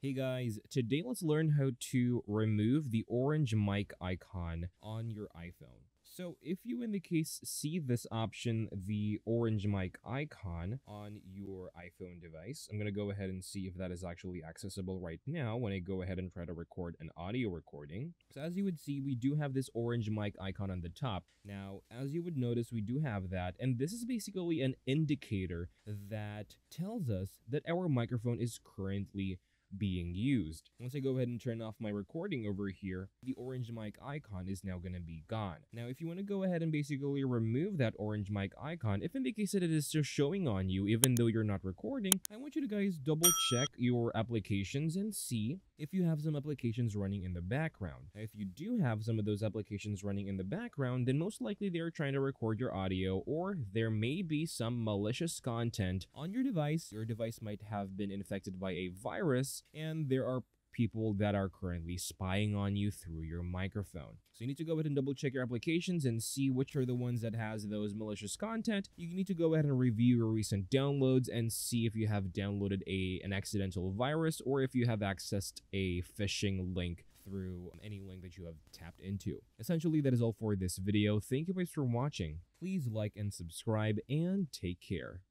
Hey guys, today let's learn how to remove the orange mic icon on your iPhone. So if you in the case see this option, the orange mic icon on your iPhone device, I'm going to go ahead and see if that is actually accessible right now when I go ahead and try to record an audio recording. So as you would see, we do have this orange mic icon on the top. Now, as you would notice, we do have that, and this is basically an indicator that tells us that our microphone is currently being used. Once I go ahead and turn off my recording over here, the orange mic icon is now going to be gone. Now, if you want to go ahead and basically remove that orange mic icon, if in the case that it is still showing on you, even though you're not recording, I want you to guys double check your applications and see if you have some applications running in the background. If you do have some of those applications running in the background, then most likely they're trying to record your audio or there may be some malicious content on your device. Your device might have been infected by a virus and there are people that are currently spying on you through your microphone. So you need to go ahead and double check your applications and see which are the ones that has those malicious content. You need to go ahead and review your recent downloads and see if you have downloaded a an accidental virus or if you have accessed a phishing link through any link that you have tapped into. Essentially, that is all for this video. Thank you guys for watching. Please like and subscribe and take care.